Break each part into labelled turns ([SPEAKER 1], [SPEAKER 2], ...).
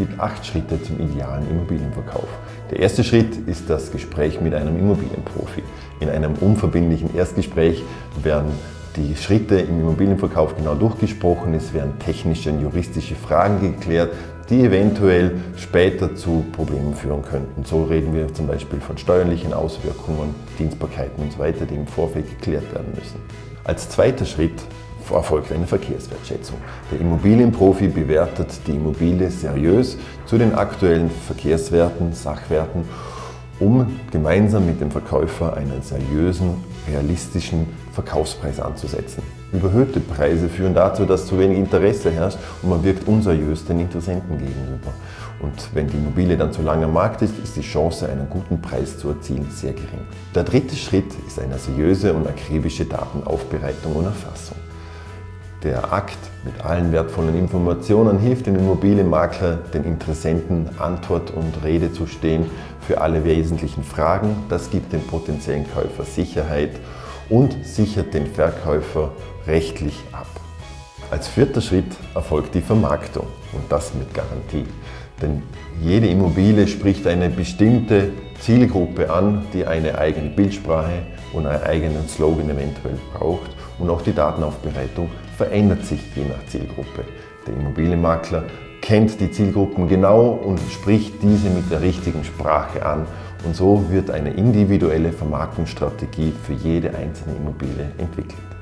[SPEAKER 1] gibt acht Schritte zum idealen Immobilienverkauf. Der erste Schritt ist das Gespräch mit einem Immobilienprofi. In einem unverbindlichen Erstgespräch werden die Schritte im Immobilienverkauf genau durchgesprochen, es werden technische und juristische Fragen geklärt, die eventuell später zu Problemen führen könnten. So reden wir zum Beispiel von steuerlichen Auswirkungen, Dienstbarkeiten und so die im Vorfeld geklärt werden müssen. Als zweiter Schritt erfolgt eine Verkehrswertschätzung. Der Immobilienprofi bewertet die Immobilie seriös zu den aktuellen Verkehrswerten, Sachwerten, um gemeinsam mit dem Verkäufer einen seriösen, realistischen Verkaufspreis anzusetzen. Überhöhte Preise führen dazu, dass zu wenig Interesse herrscht und man wirkt unseriös den Interessenten gegenüber. Und wenn die Immobilie dann zu lange am Markt ist, ist die Chance, einen guten Preis zu erzielen, sehr gering. Der dritte Schritt ist eine seriöse und akribische Datenaufbereitung und Erfassung. Der Akt mit allen wertvollen Informationen hilft dem Immobilienmakler, den Interessenten Antwort und Rede zu stehen für alle wesentlichen Fragen. Das gibt dem potenziellen Käufer Sicherheit und sichert den Verkäufer rechtlich ab. Als vierter Schritt erfolgt die Vermarktung und das mit Garantie. Denn jede Immobilie spricht eine bestimmte Zielgruppe an, die eine eigene Bildsprache und einen eigenen Slogan eventuell braucht und auch die Datenaufbereitung verändert sich je nach Zielgruppe. Der Immobilienmakler kennt die Zielgruppen genau und spricht diese mit der richtigen Sprache an und so wird eine individuelle Vermarktungsstrategie für jede einzelne Immobilie entwickelt.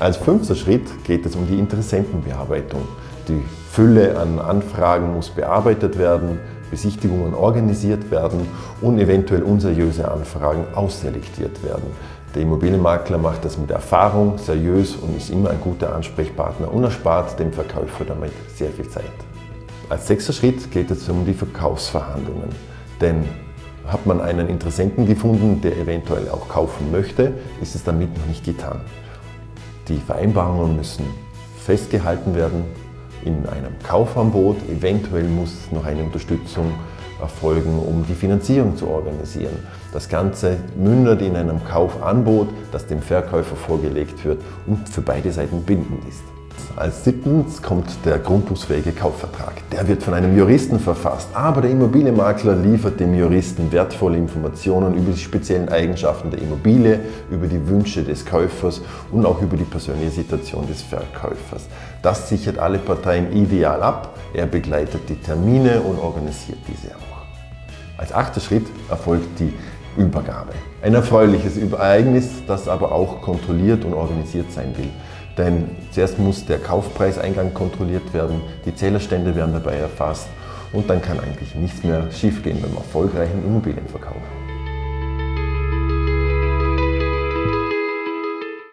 [SPEAKER 1] Als fünfter Schritt geht es um die Interessentenbearbeitung. Die Fülle an Anfragen muss bearbeitet werden, Besichtigungen organisiert werden und eventuell unseriöse Anfragen ausselektiert werden. Der Immobilienmakler macht das mit Erfahrung, seriös und ist immer ein guter Ansprechpartner und erspart dem Verkäufer damit sehr viel Zeit. Als sechster Schritt geht es um die Verkaufsverhandlungen. Denn hat man einen Interessenten gefunden, der eventuell auch kaufen möchte, ist es damit noch nicht getan. Die Vereinbarungen müssen festgehalten werden in einem Kaufangebot. Eventuell muss noch eine Unterstützung erfolgen, um die Finanzierung zu organisieren. Das Ganze mündet in einem Kaufangebot, das dem Verkäufer vorgelegt wird und für beide Seiten bindend ist. Als siebtens kommt der grundbuchsfähige Kaufvertrag. Der wird von einem Juristen verfasst, aber der Immobilienmakler liefert dem Juristen wertvolle Informationen über die speziellen Eigenschaften der Immobilie, über die Wünsche des Käufers und auch über die persönliche Situation des Verkäufers. Das sichert alle Parteien ideal ab. Er begleitet die Termine und organisiert diese auch. Als achter Schritt erfolgt die Übergabe. Ein erfreuliches Ereignis, das aber auch kontrolliert und organisiert sein will. Denn zuerst muss der Kaufpreiseingang kontrolliert werden, die Zählerstände werden dabei erfasst und dann kann eigentlich nichts mehr schiefgehen beim erfolgreichen Immobilienverkauf.